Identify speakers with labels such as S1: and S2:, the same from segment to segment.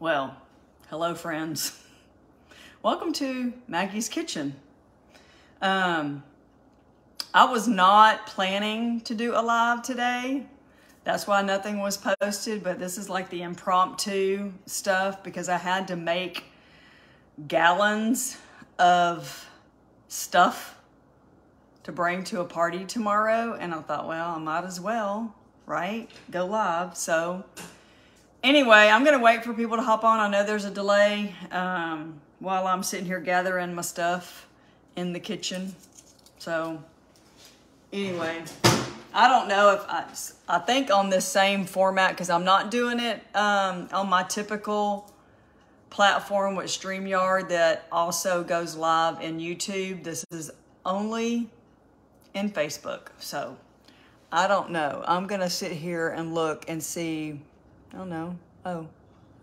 S1: Well, hello, friends. Welcome to Maggie's Kitchen. Um, I was not planning to do a live today. That's why nothing was posted, but this is like the impromptu stuff because I had to make gallons of stuff to bring to a party tomorrow. And I thought, well, I might as well, right? Go live. So anyway, I'm going to wait for people to hop on. I know there's a delay um, while I'm sitting here gathering my stuff in the kitchen. So anyway, I don't know if I, I think on this same format, because I'm not doing it um, on my typical platform with StreamYard that also goes live in YouTube. This is only in Facebook. So I don't know. I'm going to sit here and look and see. I don't know. Oh,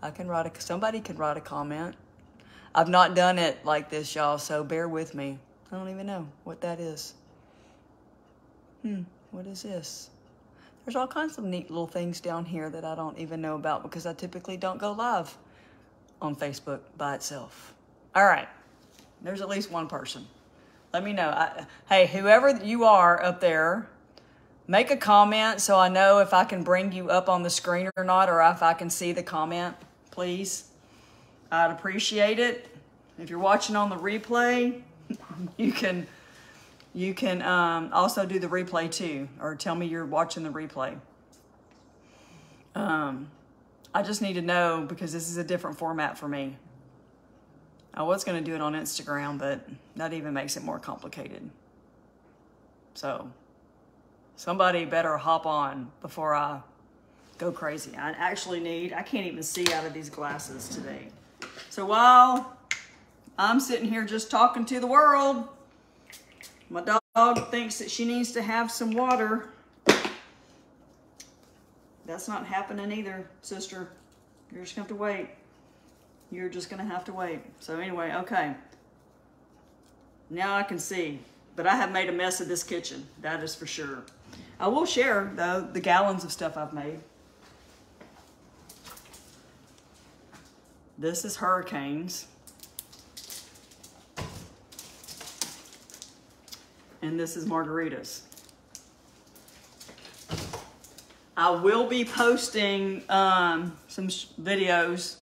S1: I can write a, somebody can write a comment. I've not done it like this, y'all, so bear with me. I don't even know what that is. Hmm, what is this? There's all kinds of neat little things down here that I don't even know about because I typically don't go live on Facebook by itself. All right, there's at least one person. Let me know. I, hey, whoever you are up there, make a comment so I know if I can bring you up on the screen or not, or if I can see the comment, please. I'd appreciate it. If you're watching on the replay, you can you can um, also do the replay too, or tell me you're watching the replay. Um, I just need to know because this is a different format for me. I was going to do it on Instagram, but that even makes it more complicated. So somebody better hop on before I go crazy. I actually need, I can't even see out of these glasses today. So while I'm sitting here just talking to the world, my dog thinks that she needs to have some water. That's not happening either, sister. You're just gonna have to wait. You're just gonna have to wait. So anyway, okay. Now I can see, but I have made a mess of this kitchen. That is for sure. I will share though the gallons of stuff I've made. This is hurricanes. and this is margaritas. I will be posting um, some videos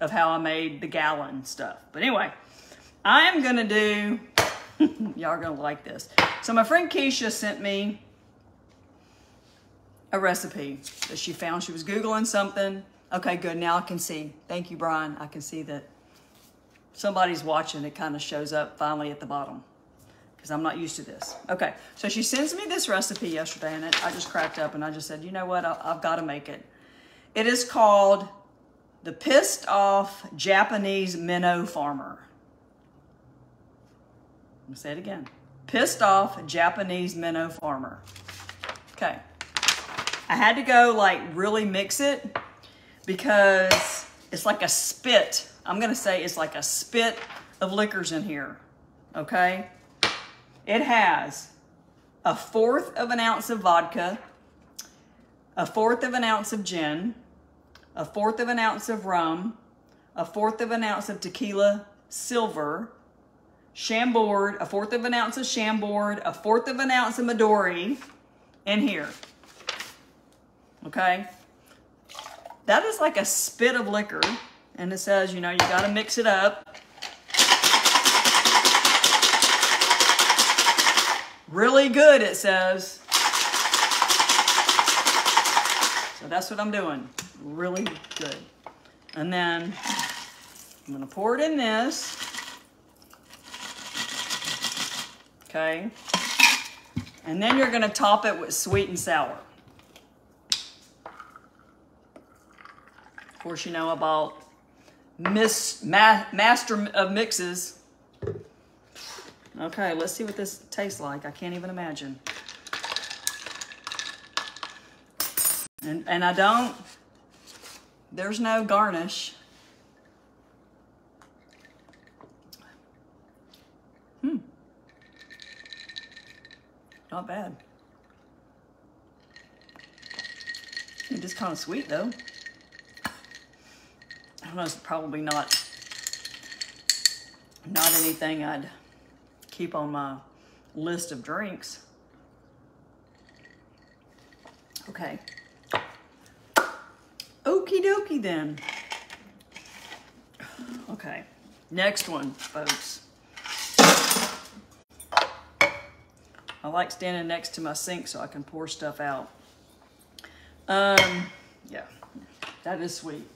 S1: of how I made the gallon stuff. But anyway, I am gonna do, y'all are gonna like this. So my friend Keisha sent me a recipe that she found. She was Googling something. Okay, good, now I can see. Thank you, Brian. I can see that somebody's watching. It kind of shows up finally at the bottom because I'm not used to this. Okay, so she sends me this recipe yesterday and I just cracked up and I just said, you know what, I, have got to make it. It is called the Pissed Off Japanese Minnow Farmer. I'm gonna say it again. Pissed Off Japanese Minnow Farmer. Okay, I had to go like really mix it because it's like a spit. I'm gonna say it's like a spit of liquors in here, okay? It has a fourth of an ounce of vodka, a fourth of an ounce of gin, a fourth of an ounce of rum, a fourth of an ounce of tequila silver, Chambord, a fourth of an ounce of Chambord, a fourth of an ounce of Midori in here. Okay? That is like a spit of liquor. And it says, you know, you got to mix it up. Really good, it says. So that's what I'm doing. Really good. And then I'm gonna pour it in this. Okay. And then you're gonna top it with sweet and sour. Of course, you know about Miss Ma Master of Mixes. Okay, let's see what this tastes like. I can't even imagine. And, and I don't, there's no garnish. Not bad. It's just kind of sweet though. I don't know it's probably not not anything I'd keep on my list of drinks. Okay. Okie dokie then. Okay, next one, folks. I like standing next to my sink so I can pour stuff out. Um, yeah, that is sweet.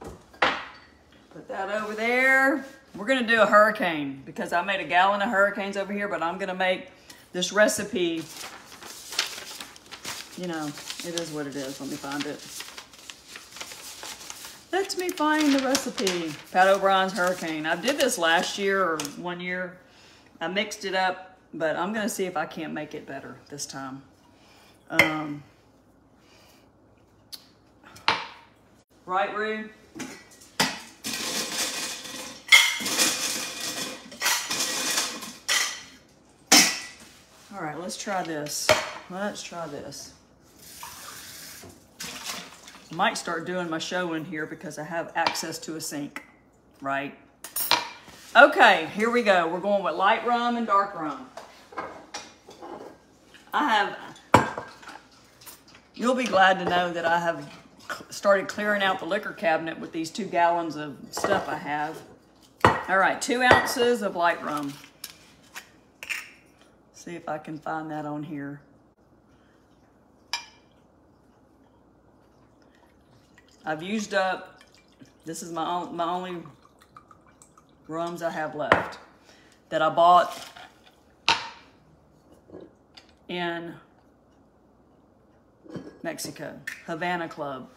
S1: Put that over there. We're gonna do a hurricane because I made a gallon of hurricanes over here, but I'm gonna make this recipe, you know, it is what it is. Let me find it. Let me find the recipe. Pat O'Brien's Hurricane. I did this last year or one year. I mixed it up, but I'm gonna see if I can't make it better this time. Um, right, Rue? All right, let's try this. Let's try this. I might start doing my show in here because I have access to a sink, right? Okay, here we go. We're going with light rum and dark rum. I have, you'll be glad to know that I have started clearing out the liquor cabinet with these two gallons of stuff I have. All right, two ounces of light rum. See if I can find that on here. I've used up, this is my, my only rums I have left that I bought in Mexico, Havana Club.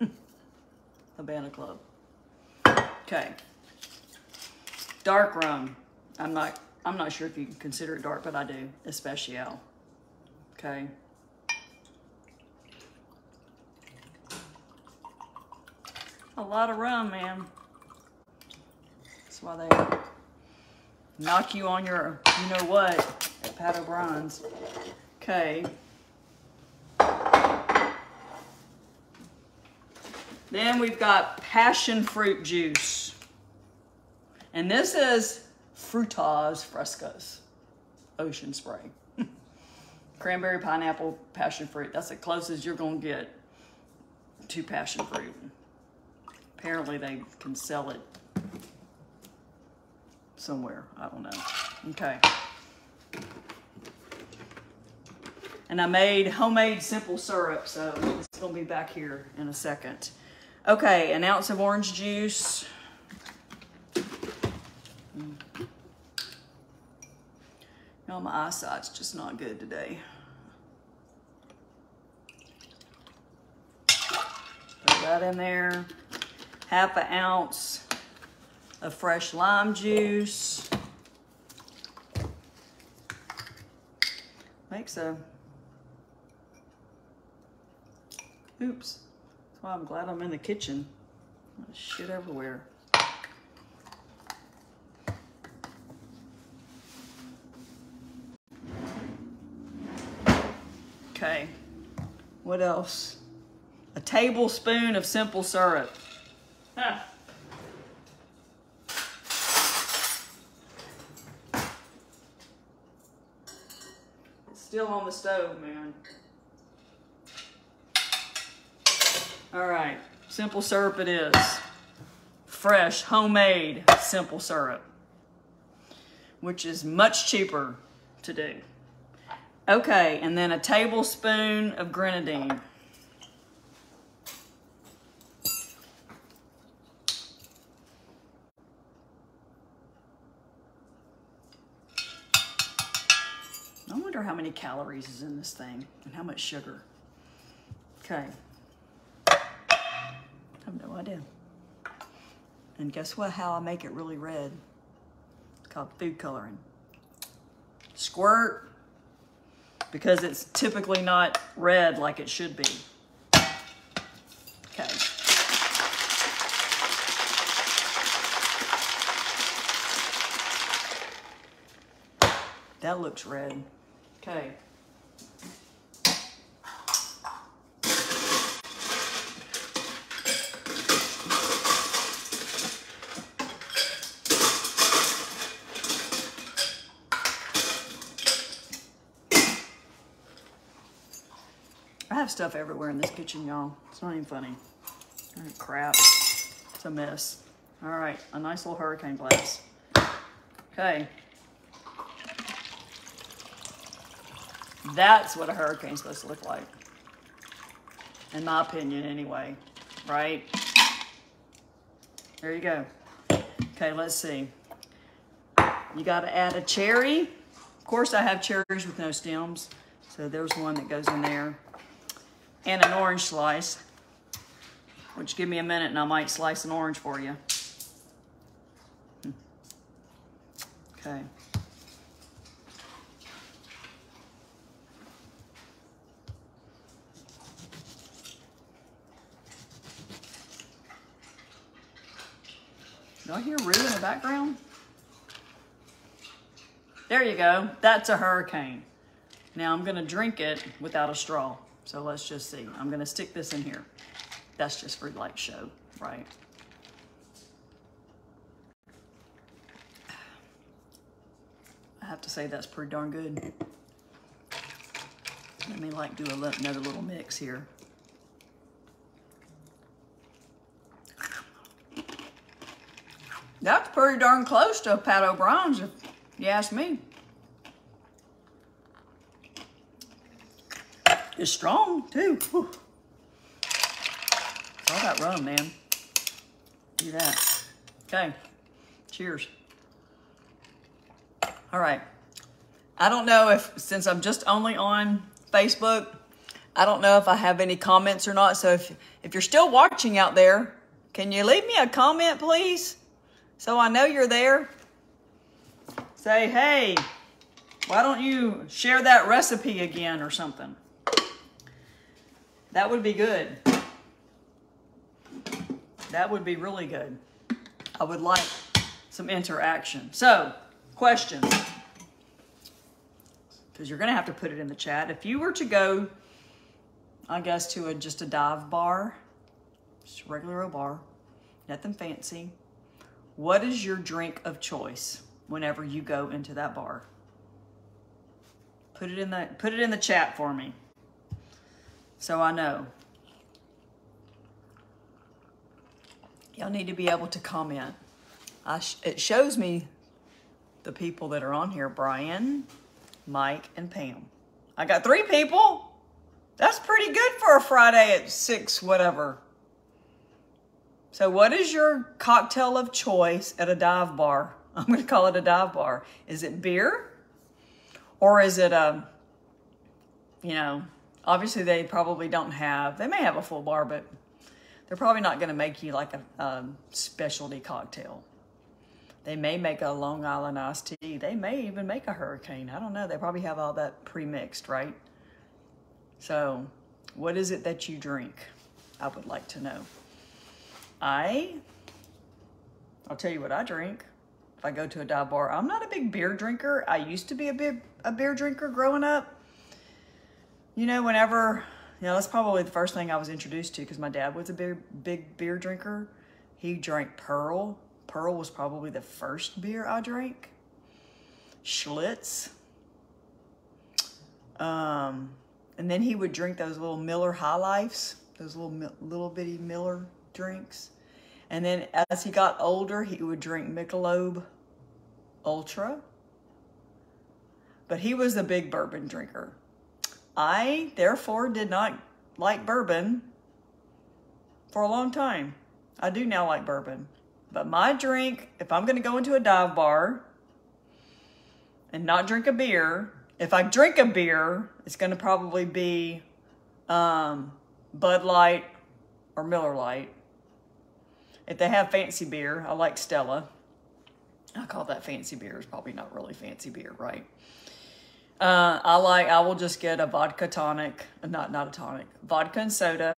S1: Havana Club. Okay. Dark rum. I'm not I'm not sure if you can consider it dark, but I do. Especial. Okay. A lot of rum, man. That's why they knock you on your, you know what, at Pat O'Brien's. Okay. Then we've got passion fruit juice. And this is Frutas Frescas Ocean Spray. Cranberry, pineapple, passion fruit. That's the closest you're going to get to passion fruit. Apparently they can sell it somewhere. I don't know. Okay. And I made homemade simple syrup, so it's going to be back here in a second. Okay, an ounce of orange juice. Mm. No, my eyesight's just not good today. Put that in there. Half an ounce of fresh lime juice. Makes a, oops. That's why I'm glad I'm in the kitchen. Shit everywhere. Okay. What else? A tablespoon of simple syrup. Huh. Still on the stove, man. All right, simple syrup it is. Fresh, homemade simple syrup, which is much cheaper to do. Okay, and then a tablespoon of grenadine. I wonder how many calories is in this thing and how much sugar. Okay. I have no idea. And guess what? How I make it really red. It's called food coloring. Squirt because it's typically not red like it should be. Okay. That looks red. Okay. I have stuff everywhere in this kitchen, y'all. It's not even funny. Oh, crap. It's a mess. All right, a nice little hurricane glass. Okay, That's what a hurricane's supposed to look like. In my opinion, anyway. Right? There you go. Okay, let's see. You got to add a cherry. Of course, I have cherries with no stems. So there's one that goes in there. And an orange slice. Which give me a minute and I might slice an orange for you. Hmm. Okay. Do I hear Rue in the background? There you go. That's a hurricane. Now I'm going to drink it without a straw. So let's just see. I'm going to stick this in here. That's just for light show, right? I have to say that's pretty darn good. Let me like do a, another little mix here. That's pretty darn close to Pat O'Brien's, if you ask me. It's strong, too. Whew. All that rum, man. Do that. Okay. Cheers. All right. I don't know if, since I'm just only on Facebook, I don't know if I have any comments or not. So if, if you're still watching out there, can you leave me a comment, please? So I know you're there. Say, hey, why don't you share that recipe again or something? That would be good. That would be really good. I would like some interaction. So, questions. Because you're going to have to put it in the chat. If you were to go, I guess, to a just a dive bar, just a regular old bar, nothing fancy, what is your drink of choice whenever you go into that bar? Put it in the put it in the chat for me. So I know. Y'all need to be able to comment. Sh it shows me the people that are on here, Brian, Mike, and Pam. I got three people. That's pretty good for a Friday at six, whatever. So what is your cocktail of choice at a dive bar? I'm going to call it a dive bar. Is it beer? Or is it a, um, you know, obviously they probably don't have, they may have a full bar, but they're probably not going to make you like a, a specialty cocktail. They may make a Long Island iced tea. They may even make a hurricane. I don't know. They probably have all that pre-mixed, right? So what is it that you drink? I would like to know. I, I'll tell you what I drink. If I go to a dive bar, I'm not a big beer drinker. I used to be a big a beer drinker growing up. You know, whenever, you know, that's probably the first thing I was introduced to because my dad was a big, big beer drinker. He drank Pearl. Pearl was probably the first beer I drank. Schlitz. Um, and then he would drink those little Miller High Lifes, those little little bitty Miller drinks. And then as he got older, he would drink Michelob Ultra. But he was a big bourbon drinker. I, therefore, did not like bourbon for a long time. I do now like bourbon. But my drink, if I'm going to go into a dive bar and not drink a beer, if I drink a beer, it's going to probably be um, Bud Light or Miller Lite. If they have fancy beer, I like Stella. I call that fancy beer. It's probably not really fancy beer, right? Uh, I like, I will just get a vodka tonic, not, not a tonic, vodka and soda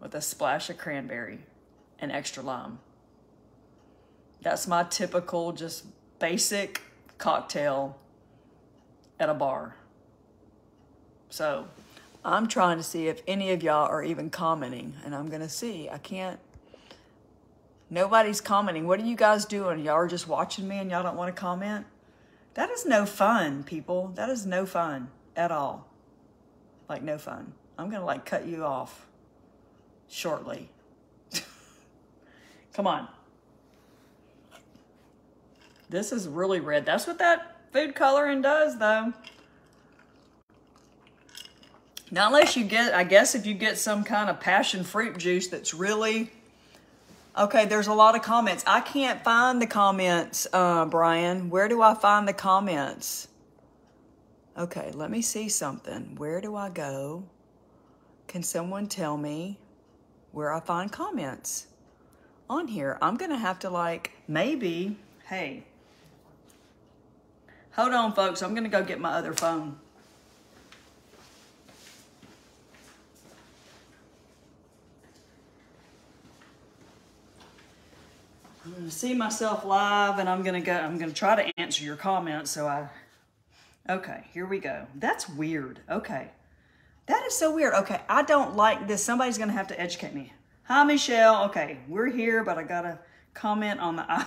S1: with a splash of cranberry and extra lime. That's my typical, just basic cocktail at a bar. So I'm trying to see if any of y'all are even commenting and I'm going to see. I can't Nobody's commenting. What are you guys doing? Y'all are just watching me and y'all don't want to comment? That is no fun, people. That is no fun at all. Like, no fun. I'm gonna like cut you off shortly. Come on. This is really red. That's what that food coloring does though. Now, unless you get, I guess if you get some kind of passion fruit juice that's really, okay, there's a lot of comments. I can't find the comments, uh, Brian. Where do I find the comments? Okay, let me see something. Where do I go? Can someone tell me where I find comments on here? I'm going to have to like, maybe, hey, hold on folks. I'm going to go get my other phone. See myself live and I'm gonna go, I'm gonna try to answer your comments. So I, okay, here we go. That's weird. Okay. That is so weird. Okay, I don't like this. Somebody's gonna have to educate me. Hi, Michelle. Okay, we're here, but I gotta comment on the,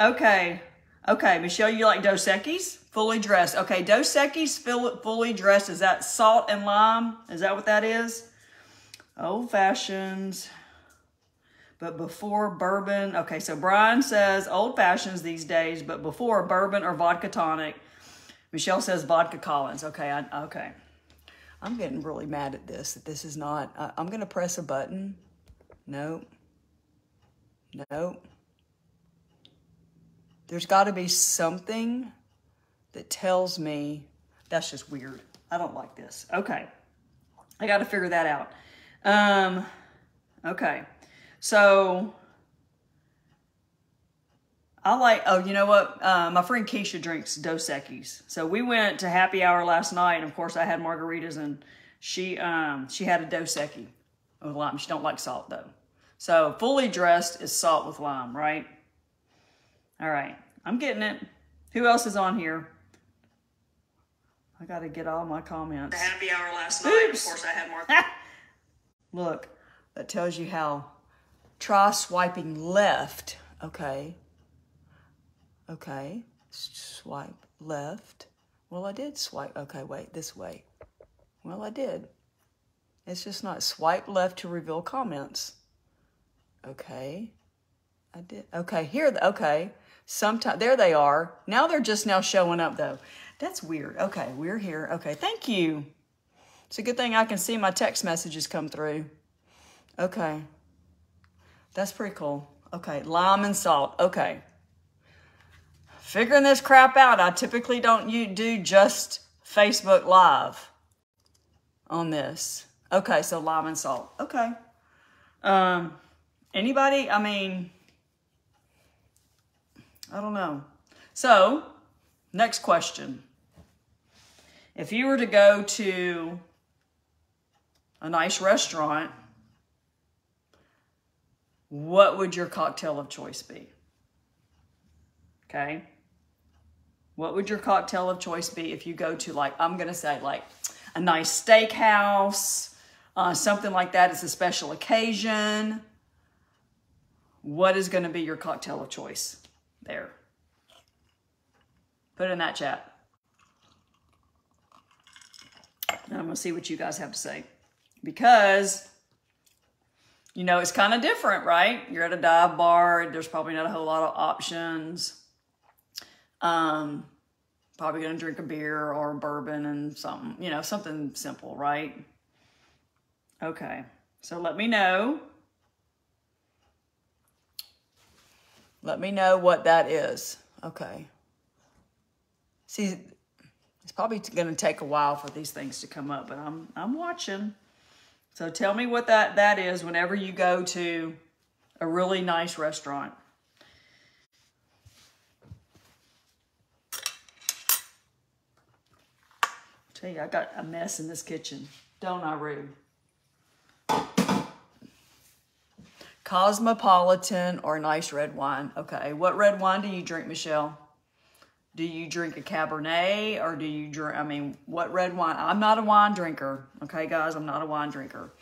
S1: okay. Okay, Michelle, you like Dos Equis? Fully dressed. Okay, Dos Equis fully dressed. Is that salt and lime? Is that what that is? Old fashions but before bourbon, okay, so Brian says old fashions these days, but before bourbon or vodka tonic. Michelle says vodka Collins. Okay, I, okay. I'm getting really mad at this, that this is not, uh, I'm to press a button. Nope. Nope. There's got to be something that tells me that's just weird. I don't like this. Okay. I got to figure that out. Um, okay. So I like, oh, you know what? Uh, my friend Keisha drinks Dos Equis. So we went to happy hour last night. And of course I had margaritas and she, um, she had a Dos Equis with lime. She don't like salt though. So fully dressed is salt with lime, right? All right. I'm getting it. Who else is on here? I got to get all my comments.
S2: The happy hour last night. Oops. Of course I had.
S1: Look, that tells you how Try swiping left. Okay. Okay. Swipe left. Well, I did swipe. Okay, wait, this way. Well, I did. It's just not swipe left to reveal comments. Okay. I did. Okay, here. Okay. Sometimes, there they are. Now they're just now showing up though. That's weird. Okay, we're here. Okay, thank you. It's a good thing I can see my text messages come through. Okay. That's pretty cool. Okay, lime and salt. Okay. Figuring this crap out, I typically don't you do just Facebook Live on this. Okay, so lime and salt. Okay. Um, anybody? I mean, I don't know. So, next question. If you were to go to a nice restaurant what would your cocktail of choice be? Okay. What would your cocktail of choice be if you go to like, I'm going to say like a nice steakhouse, uh, something like that. It's a special occasion. What is going to be your cocktail of choice there? Put it in that chat. And I'm going to see what you guys have to say. Because you know, it's kind of different, right? You're at a dive bar, there's probably not a whole lot of options. Um, probably going to drink a beer or a bourbon and something, you know, something simple, right? Okay, so let me know. Let me know what that is. Okay. See, it's probably going to take a while for these things to come up, but I'm I'm watching. So tell me what that, that is whenever you go to a really nice restaurant. Tell you, I got a mess in this kitchen. Don't I, Rue? Cosmopolitan or nice red wine. Okay, what red wine do you drink, Michelle? do you drink a Cabernet or do you drink, I mean, what red wine? I'm not a wine drinker. Okay, guys, I'm not a wine drinker.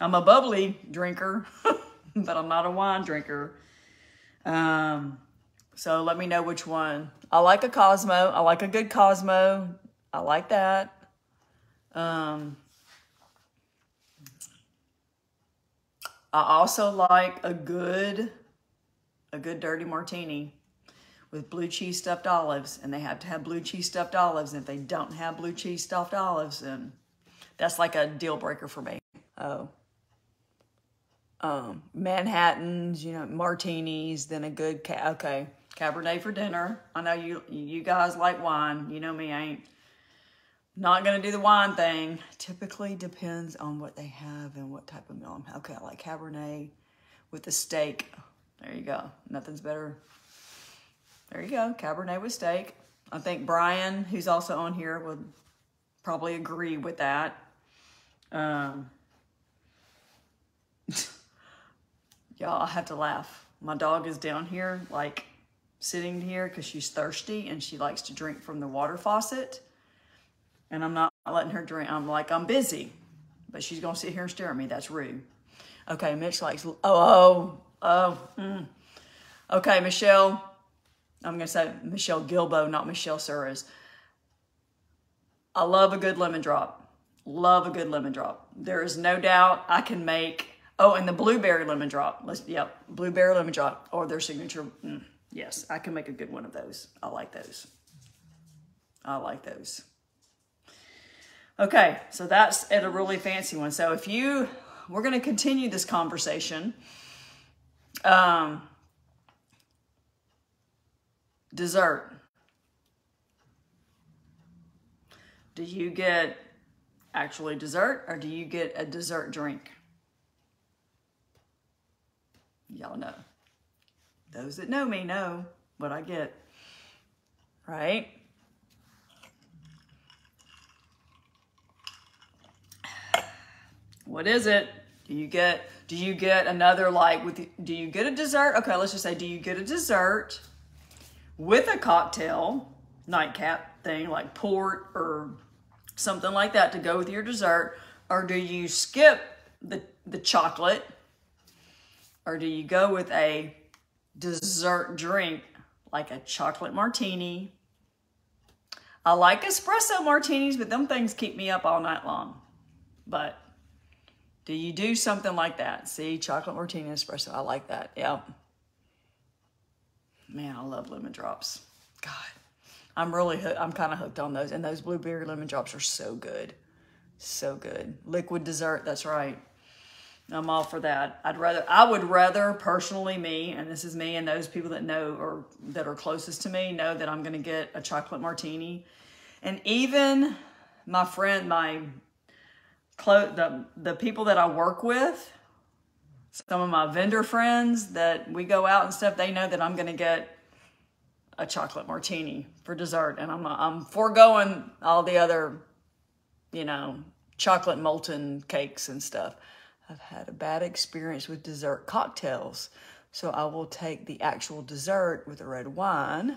S1: I'm a bubbly drinker, but I'm not a wine drinker. Um, so let me know which one. I like a Cosmo. I like a good Cosmo. I like that. Um, I also like a good, a good dirty martini with blue cheese stuffed olives, and they have to have blue cheese stuffed olives. And if they don't have blue cheese stuffed olives, then that's like a deal breaker for me. Oh, um, Manhattans, you know, martinis, then a good ca- okay Cabernet for dinner. I know you you guys like wine. You know me, I ain't not gonna do the wine thing. Typically depends on what they have and what type of meal. I'm okay. I like Cabernet with the steak. There you go. Nothing's better. There you go. Cabernet with steak. I think Brian, who's also on here, would probably agree with that. Um, y'all, I have to laugh. My dog is down here, like sitting here because she's thirsty and she likes to drink from the water faucet. And I'm not letting her drink. I'm like, I'm busy. But she's going to sit here and stare at me. That's rude. Okay, Mitch likes, oh, oh, oh. Mm. Okay, Michelle. I'm going to say Michelle Gilbo, not Michelle Suarez. I love a good lemon drop. Love a good lemon drop. There is no doubt I can make, oh, and the blueberry lemon drop. Let's, yep, blueberry lemon drop or their signature. Mm, yes, I can make a good one of those. I like those. I like those. Okay, so that's at a really fancy one. So if you, we're going to continue this conversation. Um, dessert. Do you get actually dessert or do you get a dessert drink? Y'all know. Those that know me know what I get, right? What is it? Do you get do you get another like with do you get a dessert? Okay, let's just say do you get a dessert with a cocktail nightcap thing like port or something like that to go with your dessert or do you skip the the chocolate or do you go with a dessert drink like a chocolate martini? I like espresso martinis, but them things keep me up all night long. But do you do something like that? See, chocolate martini espresso. I like that. Yep. Man, I love lemon drops. God, I'm really, I'm kind of hooked on those. And those blueberry lemon drops are so good. So good. Liquid dessert, that's right. I'm all for that. I'd rather, I would rather personally me, and this is me and those people that know or that are closest to me know that I'm going to get a chocolate martini. And even my friend, my clo- the the people that I work with, some of my vendor friends that we go out and stuff, they know that I'm going to get a chocolate martini for dessert, and I'm I'm foregoing all the other, you know, chocolate molten cakes and stuff. I've had a bad experience with dessert cocktails, so I will take the actual dessert with a red wine.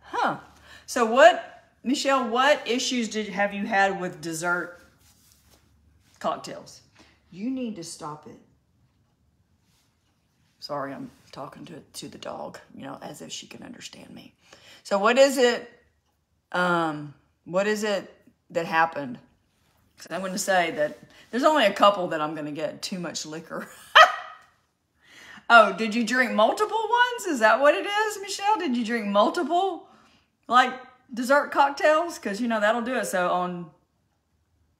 S1: Huh. So what Michelle, what issues did have you had with dessert cocktails? You need to stop it. Sorry, I'm talking to to the dog, you know, as if she can understand me. So what is it um what is it that happened? Cuz I'm going to say that there's only a couple that I'm going to get too much liquor. oh, did you drink multiple ones? Is that what it is, Michelle? Did you drink multiple like dessert cocktails because you know that'll do it. So on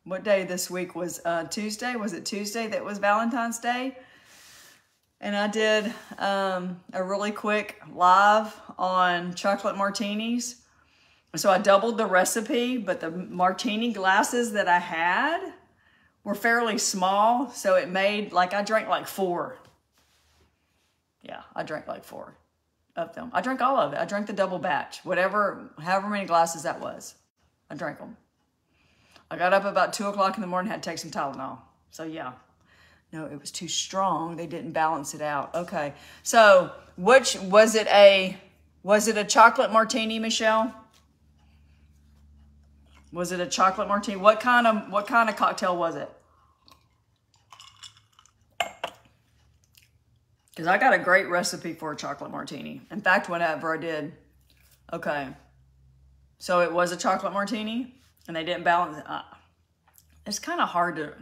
S1: what day this week was uh, Tuesday? Was it Tuesday that was Valentine's Day? And I did um, a really quick live on chocolate martinis. So I doubled the recipe, but the martini glasses that I had were fairly small. So it made like I drank like four. Yeah, I drank like four of them. I drank all of it. I drank the double batch, whatever, however many glasses that was. I drank them. I got up about two o'clock in the morning, had to take some Tylenol. So yeah, no, it was too strong. They didn't balance it out. Okay, so which was it a was it a chocolate martini, Michelle? Was it a chocolate martini? What kind of what kind of cocktail was it? Because I got a great recipe for a chocolate martini. In fact, whenever I did, okay. So it was a chocolate martini and they didn't balance. Uh, it's kind of hard to,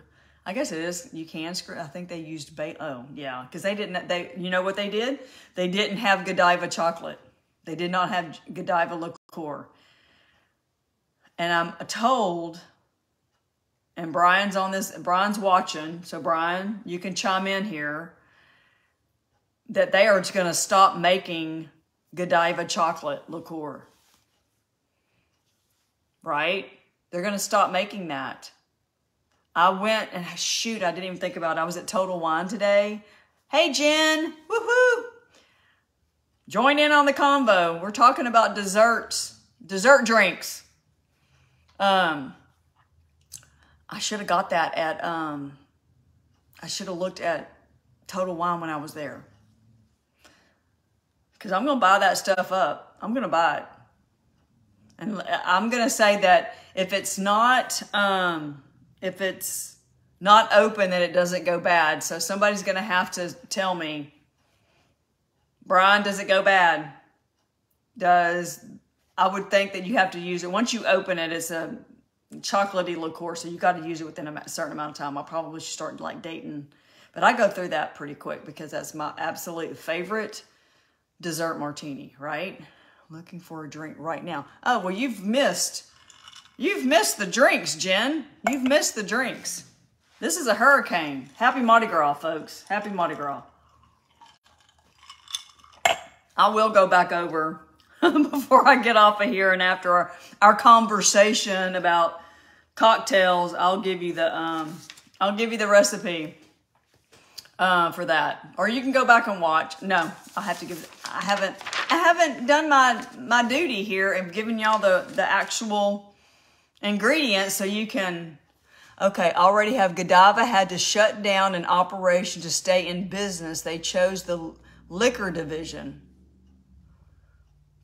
S1: I guess it is. You can screw. I think they used bait. Oh, yeah, because they didn't. They, you know what they did? They didn't have Godiva chocolate. They did not have Godiva liqueur. And I'm told, and Brian's on this. Brian's watching, so Brian, you can chime in here. That they are going to stop making Godiva chocolate liqueur. Right? They're going to stop making that. I went and shoot, I didn't even think about it. I was at Total Wine today. Hey, Jen. Woohoo. Join in on the convo. We're talking about desserts, dessert drinks. Um, I should have got that at, um, I should have looked at Total Wine when I was there. Because I'm going to buy that stuff up. I'm going to buy it. And I'm going to say that if it's not, um, if it's not open, then it doesn't go bad. So somebody's going to have to tell me, Brian, does it go bad? Does, I would think that you have to use it. Once you open it, it's a chocolatey liqueur, so you got to use it within a certain amount of time. I probably should start like dating, but I go through that pretty quick because that's my absolute favorite dessert martini, right? Looking for a drink right now. Oh, well, you've missed You've missed the drinks, Jen. You've missed the drinks. This is a hurricane. Happy Mardi Gras, folks. Happy Mardi Gras. I will go back over before I get off of here and after our, our conversation about cocktails, I'll give you the um I'll give you the recipe uh, for that. Or you can go back and watch. No, I have to give I haven't I haven't done my my duty here and given y'all the the actual ingredients so you can, okay, already have Godiva had to shut down an operation to stay in business. They chose the liquor division.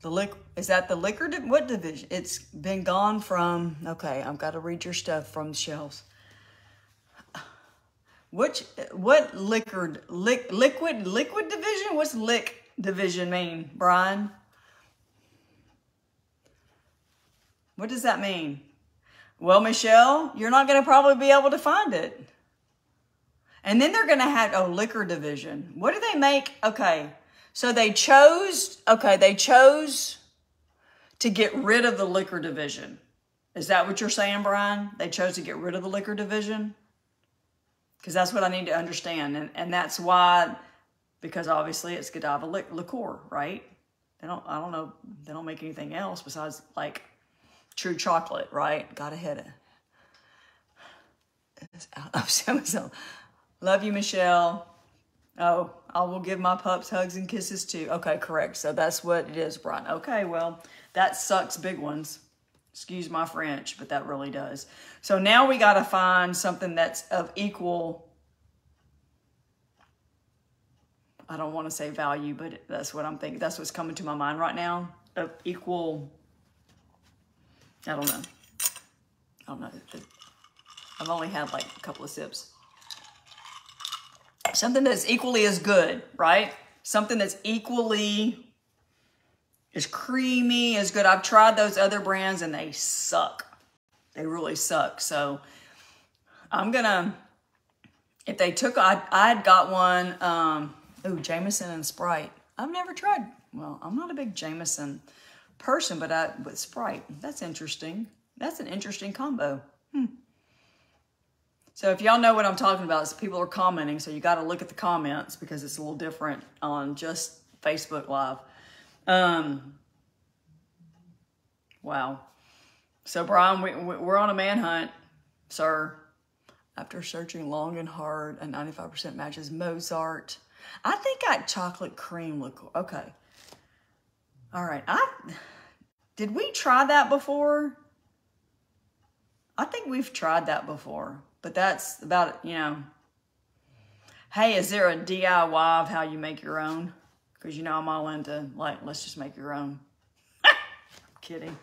S1: The lic is that the liquor? Di what division? It's been gone from. Okay, I've got to read your stuff from the shelves. Which what liquor lick liquid liquid division? What's lick division mean, Brian? What does that mean? Well, Michelle, you're not going to probably be able to find it. And then they're going to have, oh, liquor division. What do they make? Okay. So they chose, okay, they chose to get rid of the liquor division. Is that what you're saying, Brian? They chose to get rid of the liquor division? Because that's what I need to understand. And, and that's why, because obviously it's Godiva liqueur, right? They don't, I don't know, they don't make anything else besides like true chocolate, right? Gotta hit it. Love you, Michelle. Oh, I will give my pups hugs and kisses too. Okay, correct. So that's what it is, Brian. Okay, well, that sucks big ones. Excuse my French, but that really does. So now we got to find something that's of equal, I don't want to say value, but that's what I'm thinking. That's what's coming to my mind right now. Of equal I don't know. I don't know. I've only had like a couple of sips. Something that's equally as good, right? Something that's equally as creamy, as good. I've tried those other brands and they suck. They really suck. So I'm gonna, if they took, I, I'd got one, um, ooh, Jameson and Sprite. I've never tried, well, I'm not a big Jameson person, but I with Sprite. That's interesting. That's an interesting combo. Hmm. So if y'all know what I'm talking about, so people are commenting, so you got to look at the comments because it's a little different on just Facebook Live. Um, wow. So Brian, we, we're on a manhunt, sir. After searching long and hard, a 95% matches Mozart. I think I chocolate cream liqueur. Okay. All right. I did we try that before? I think we've tried that before, but that's about, you know. Hey, is there a DIY of how you make your own? Because, you know, I'm all into, like, let's just make your own. Kidding.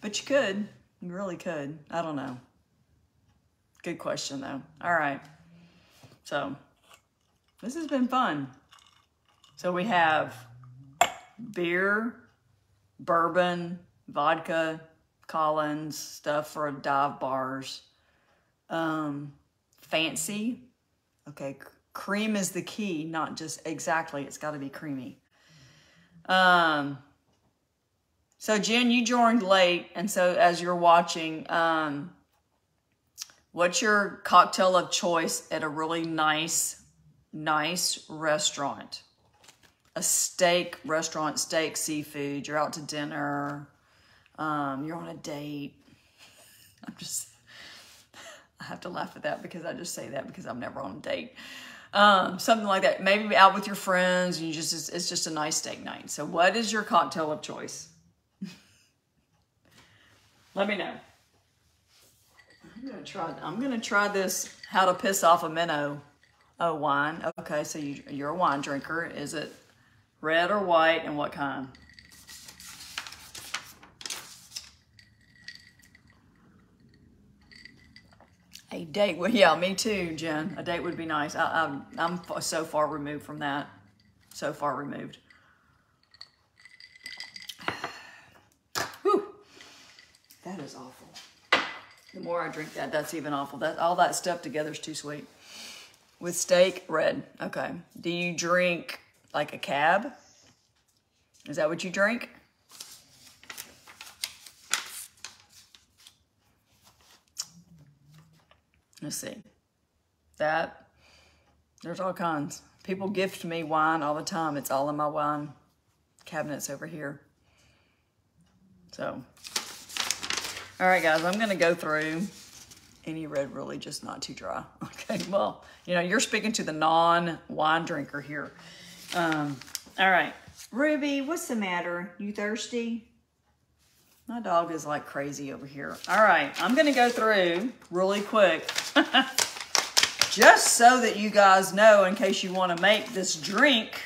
S1: But you could. You really could. I don't know. Good question, though. All right. So, this has been fun. So we have beer, bourbon, vodka, Collins, stuff for dive bars. um, fancy. Okay, cream is the key, not just exactly. It's got to be creamy. Um, so Jen, you joined late, and so as you're watching, um, what's your cocktail of choice at a really nice, nice restaurant? A steak restaurant, steak, seafood. You're out to dinner. Um, you're on a date. I'm just, I have to laugh at that because I just say that because I'm never on a date. Um, something like that. Maybe out with your friends and you just, it's, just a nice steak night. So what is your cocktail of choice? Let me know. I'm gonna try. I'm gonna try this. How to piss off a minnow? Oh, wine. Okay, so you, you're a wine drinker. Is it red or white, and what kind? A date. Well, yeah, me too, Jen. A date would be nice. I, I'm, I'm so far removed from that. So far removed. Whew. That is awful. The more I drink that, that's even awful. That all that stuff together is too sweet. With steak, red. Okay. Do you drink like a cab? Is that what you drink? Let's see. That there's all kinds. People gift me wine all the time. It's all in my wine cabinets over here. So, all right, guys, I'm going to go through any red really just not too dry. Okay, well, you know, you're speaking to the non wine drinker here. Um, all right, Ruby, what's the matter? You thirsty? My dog is like crazy over here. All right, I'm to go through really quick. just so that you guys know, in case you want to make this drink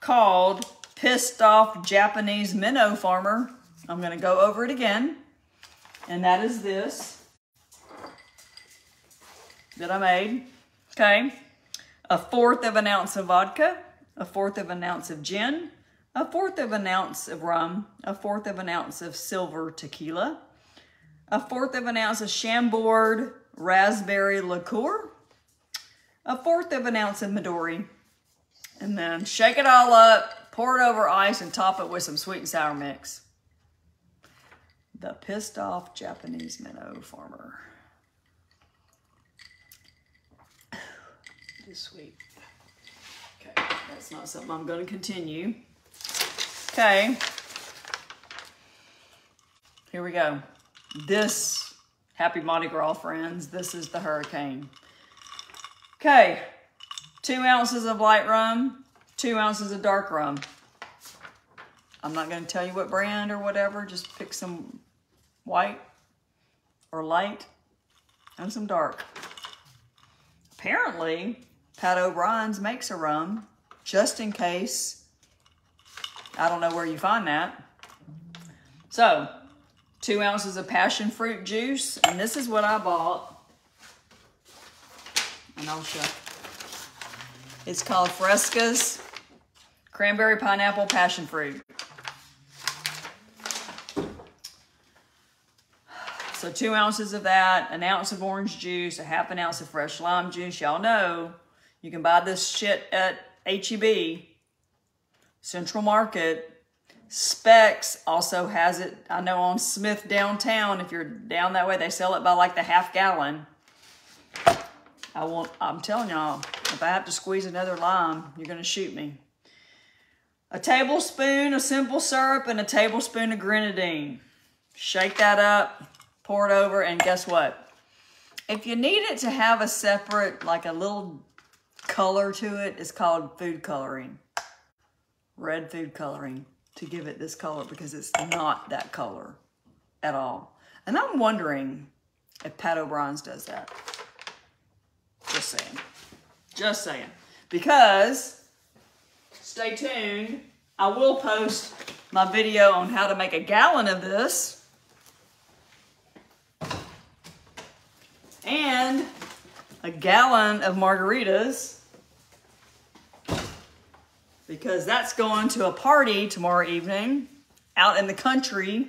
S1: called Pissed Off Japanese Minnow Farmer. I'm to go over it again. And that is this that I made. Okay. A fourth of an ounce of vodka, a fourth of an ounce of gin, a fourth of an ounce of rum, a fourth of an ounce of silver tequila, a fourth of an ounce of Chambord raspberry liqueur, a fourth of an ounce of Midori, and then shake it all up, pour it over ice, and top it with some sweet and sour mix. The pissed off Japanese minnow farmer. It is sweet. Okay, that's not something I'm going to continue. Okay. Here we go. This, happy Mardi Gras friends, this is the hurricane. Okay, two ounces of light rum, two ounces of dark rum. I'm not going to tell you what brand or whatever, just pick some white or light and some dark. Apparently, Pat O'Brien's makes a rum just in case. I don't know where you find that. So, two ounces of passion fruit juice, and this is what I bought. And I'll show. It's called Fresca's Cranberry Pineapple Passion Fruit. So two ounces of that, an ounce of orange juice, a half an ounce of fresh lime juice. Y'all know you can buy this shit at HEB, Central Market. Spec's also has it. I know on Smith downtown, if you're down that way, they sell it by like the half gallon. I won't, I'm telling y'all, if I have to squeeze another lime, you're gonna shoot me. A tablespoon of simple syrup and a tablespoon of grenadine. Shake that up, pour it over, and guess what? If you need it to have a separate, like a little color to it, it's called food coloring. Red food coloring to give it this color because it's not that color at all. And I'm wondering if Pat O'Brien's does that. Just saying. Just saying. Because, stay tuned, I will post my video on how to make a gallon of this. And a gallon of margaritas. Because that's going to a party tomorrow evening out in the country.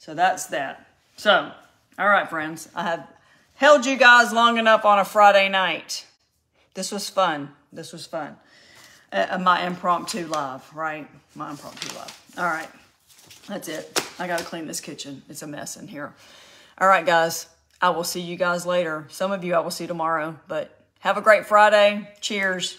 S1: So that's that. So, All right, friends. I have held you guys long enough on a Friday night. This was fun. This was fun. Uh, my impromptu live, right? My impromptu live. All right. That's it. I got to clean this kitchen. It's a mess in here. All right, guys. I will see you guys later. Some of you I will see tomorrow, but have a great Friday. Cheers.